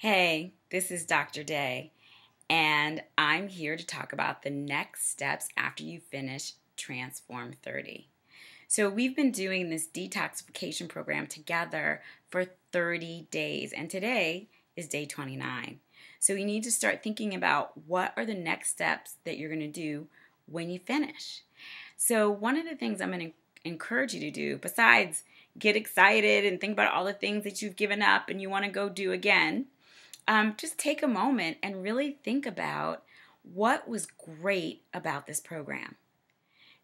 Hey, this is Dr. Dae, and I'm here to talk about the next steps after you finish Transform 30. So, we've been doing this detoxification program together for 30 days, and today is day 29. So, you need to start thinking about what are the next steps that you're going to do when you finish. So, one of the things I'm going to encourage you to do, besides get excited and think about all the things that you've given up and you want to go do again, um, just take a moment and really think about what was great about this program.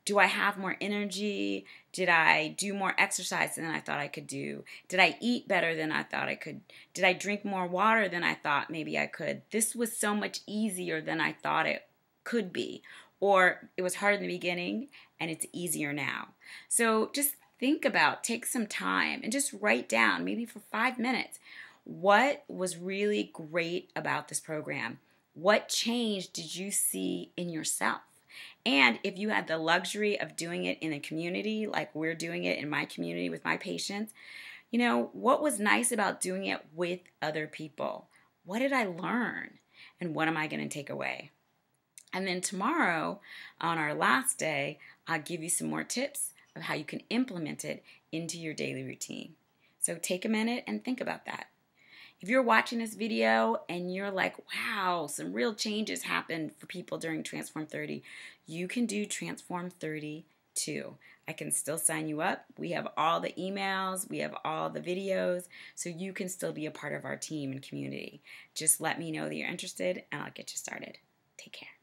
Do I have more energy? Did I do more exercise than I thought I could do? Did I eat better than I thought I could? Did I drink more water than I thought maybe I could? This was so much easier than I thought it could be. Or it was hard in the beginning and it's easier now. So just think about, take some time and just write down, maybe for five minutes, what was really great about this program? What change did you see in yourself? And if you had the luxury of doing it in a community like we're doing it in my community with my patients, you know, what was nice about doing it with other people? What did I learn? And what am I going to take away? And then tomorrow, on our last day, I'll give you some more tips of how you can implement it into your daily routine. So take a minute and think about that. If you're watching this video and you're like, wow, some real changes happened for people during Transform 30, you can do Transform 30 too. I can still sign you up. We have all the emails, we have all the videos, so you can still be a part of our team and community. Just let me know that you're interested and I'll get you started. Take care.